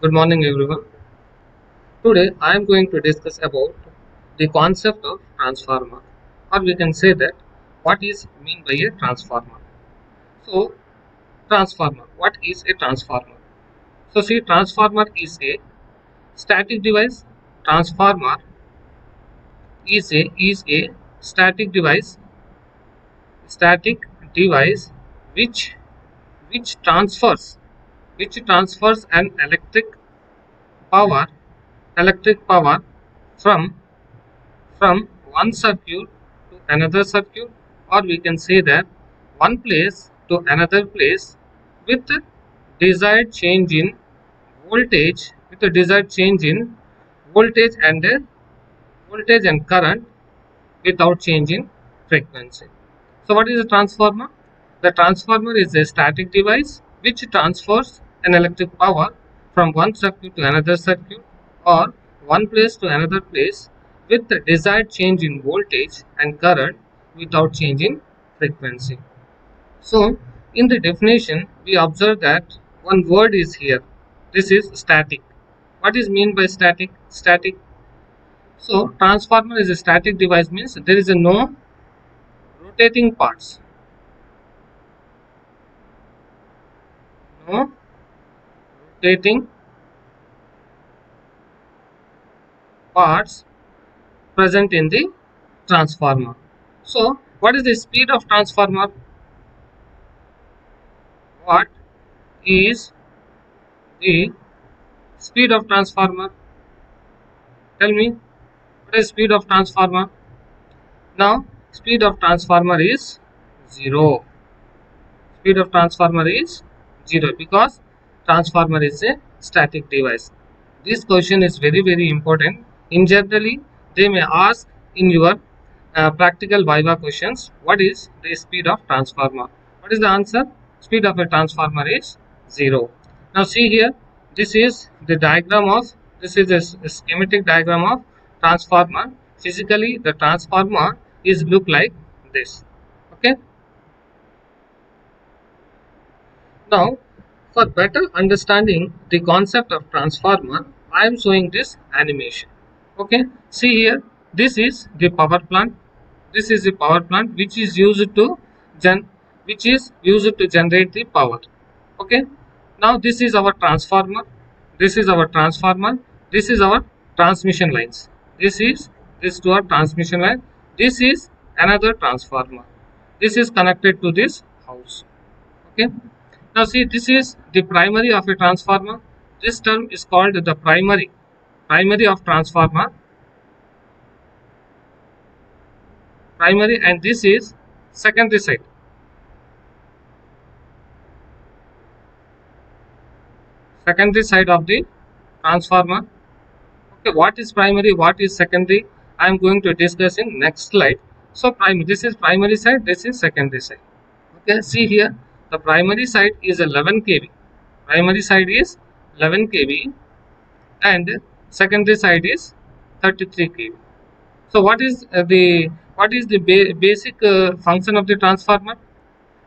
Good morning everyone. Today I am going to discuss about the concept of transformer or we can say that what is mean by a transformer. So transformer what is a transformer? So see transformer is a static device transformer is a is a static device static device which which transfers which transfers an electric power electric power from from one circuit to another circuit or we can say that one place to another place with the desired change in voltage with a desired change in voltage and uh, voltage and current without change in frequency. So what is a transformer? The transformer is a static device which transfers an electric power from one circuit to another circuit or one place to another place with the desired change in voltage and current without change in frequency. So, in the definition, we observe that one word is here. This is static. What is mean by static? Static. So, transformer is a static device means there is a no rotating parts. No rotating parts present in the transformer. So, what is the speed of transformer? What is the speed of transformer? Tell me, what is speed of transformer? Now, speed of transformer is 0. Speed of transformer is 0 because transformer is a static device. This question is very very important. In generally, they may ask in your uh, practical Viva questions, what is the speed of transformer? What is the answer? Speed of a transformer is 0. Now see here, this is the diagram of, this is a, a schematic diagram of transformer. Physically, the transformer is look like this. Okay. Now, for better understanding the concept of transformer, I am showing this animation. Okay, see here, this is the power plant. This is the power plant which is used to gen, which is used to generate the power. Okay, now this is our transformer. This is our transformer. This is our transmission lines. This is this to our transmission line. This is another transformer. This is connected to this house. Okay. Now see this is the primary of a transformer. This term is called the primary. Primary of transformer. Primary and this is secondary side. Secondary side of the transformer. Okay, what is primary, what is secondary? I am going to discuss in next slide. So this is primary side, this is secondary side. Okay, see here the primary side is 11 kV. Primary side is 11 kV and secondary side is 33 kV. So what is uh, the what is the ba basic uh, function of the transformer?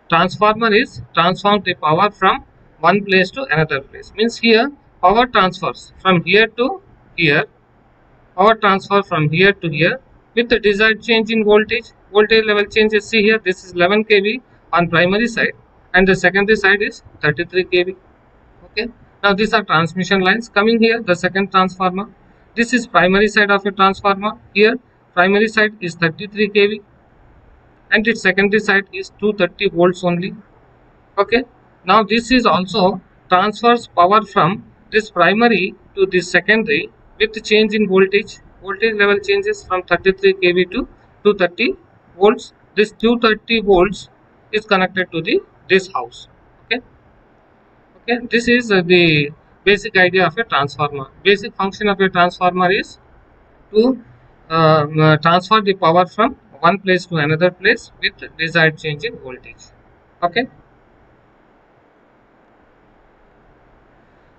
Transformer is transform the power from one place to another place. Means here power transfers from here to here power transfer from here to here with the desired change in voltage. Voltage level changes. See here this is 11 kV on primary side and the secondary side is 33 kV. Okay. Now these are transmission lines. Coming here the second transformer. This is primary side of a transformer. Here primary side is 33 kV. And its secondary side is 230 volts only. Okay. Now this is also transfers power from this primary to this secondary with change in voltage. Voltage level changes from 33 kV to 230 volts. This 230 volts is connected to the this house okay? Okay this is uh, the basic idea of a transformer. Basic function of a transformer is to um, uh, transfer the power from one place to another place with desired change in voltage okay?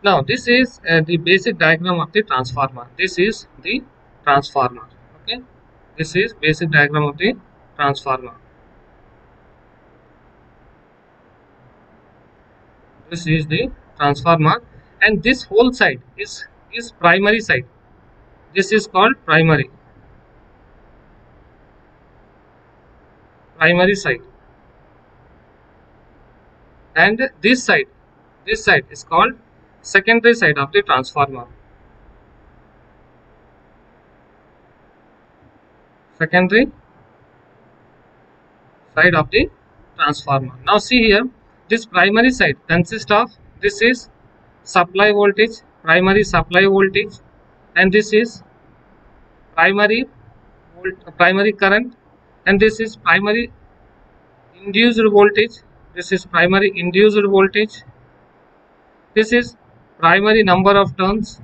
Now this is uh, the basic diagram of the transformer. This is the transformer okay? This is basic diagram of the transformer this is the transformer. And this whole side is is primary side. This is called primary. Primary side. And this side this side is called secondary side of the transformer. Secondary side of the transformer. Now see here this primary side consists of this is supply voltage primary supply voltage and this is primary primary current and this is primary induced voltage this is primary induced voltage this is primary number of turns.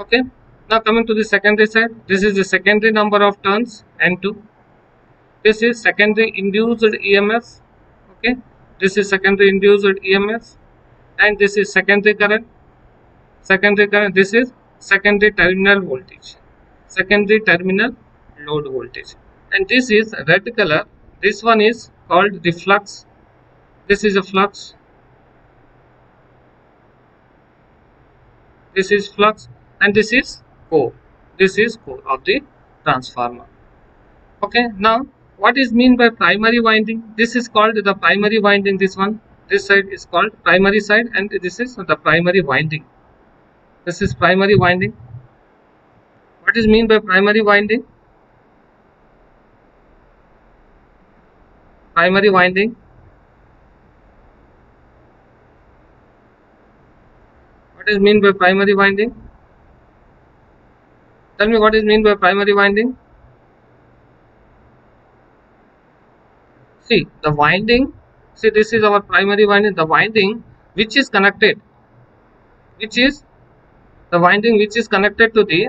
Okay now coming to the secondary side this is the secondary number of turns n2 this is secondary induced emf okay this is secondary induced emf and this is secondary current. Secondary current this is secondary terminal voltage. Secondary terminal load voltage. And this is red color. This one is called the flux. This is a flux. This is flux and this is core. This is core of the transformer. Okay now what is mean by primary winding? This is called the primary winding this one. This side is called primary side and this is the primary winding. This is primary winding. What is mean by primary winding? Primary winding. What is mean by primary winding? Tell me what is mean by primary winding see the winding see this is our primary winding the winding which is connected which is the winding which is connected to the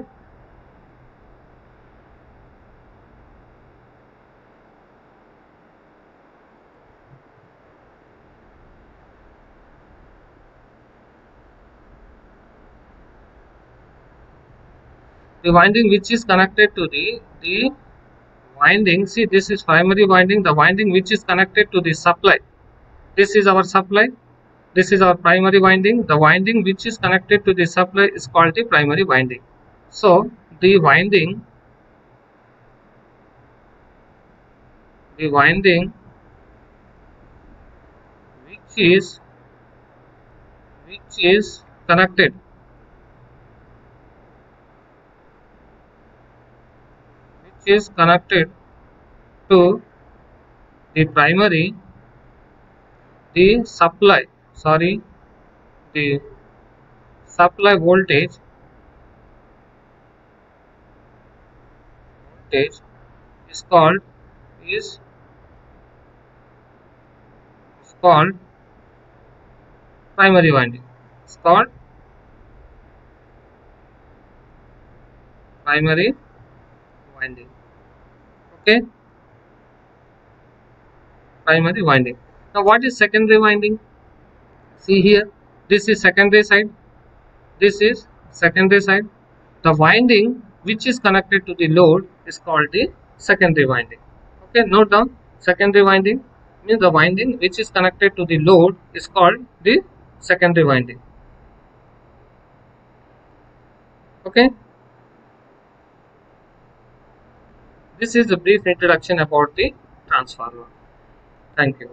the winding which is connected to the the winding see this is primary winding the winding which is connected to the supply. This is our supply. This is our primary winding the winding which is connected to the supply is called the primary winding so the winding the winding which is which is connected is connected to the primary the supply sorry the supply voltage voltage is called is is called primary winding. It's called primary winding okay? Primary winding. Now what is secondary winding? See here this is secondary side. This is secondary side. The winding which is connected to the load is called the secondary winding. Okay note down secondary winding means the winding which is connected to the load is called the secondary winding. Okay this is a brief introduction about the transformer. Thank you